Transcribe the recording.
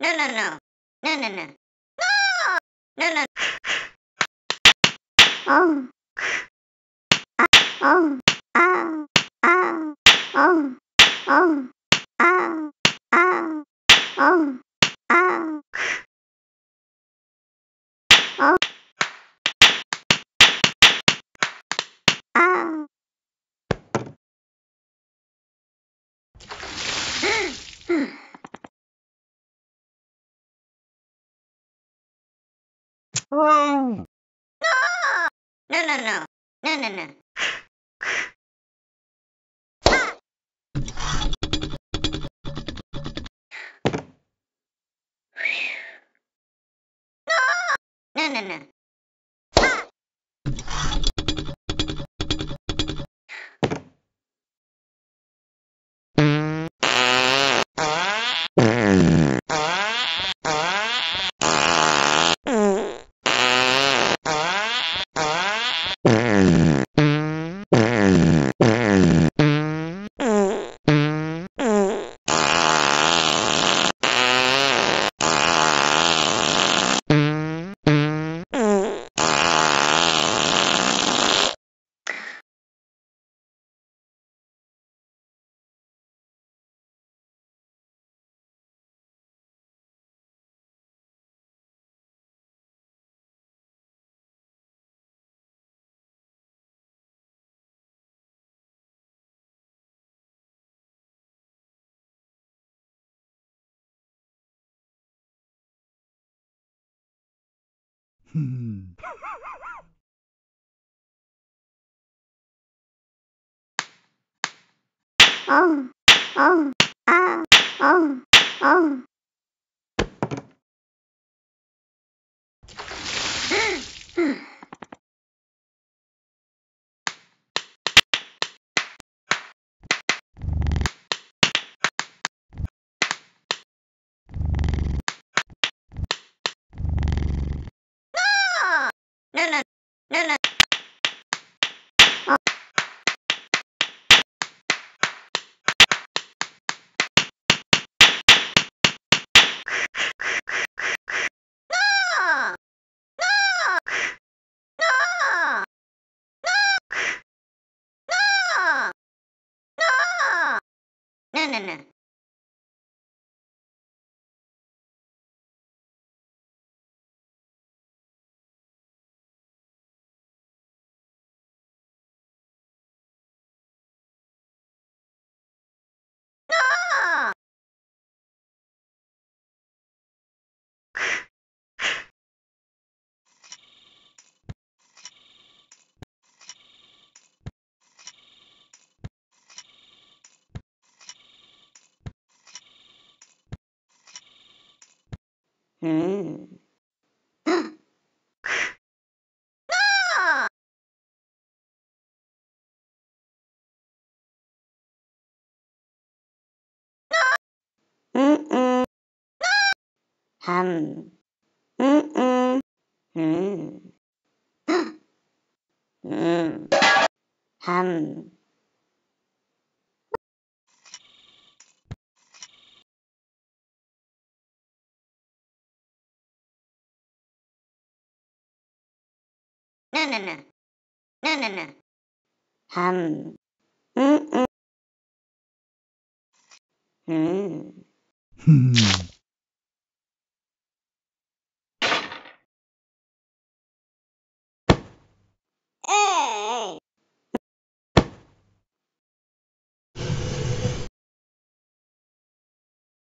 No, no, no. No, no, no. No! No, no. Oh. Ah, oh. Ah. Ah. Oh. Oh. Ah. Ah. Oh. Ah. Oh. Ah. Oh! No, no, no. No, no, no. No, no, no. Hmm. Oh. Oh. Ah. Oh. Oh. No, no, đó là đó là no, no. No! Hmm. no! Mm-mm. Hum. Mm-mm. Hmm. Hmm. Hum. No, no, no. No, no, no. Hum. Mm-mm. Hmm. Hmm.